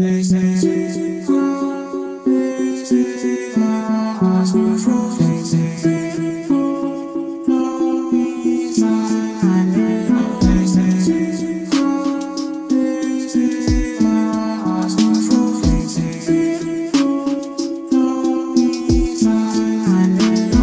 飞起，飞起，风，飞起，飞起，风，吹出风，飞起，飞起，风，风一刹，海浪。飞起，飞起，风，飞起，飞起，风，吹出风，飞起，飞起，风，风一刹，海浪。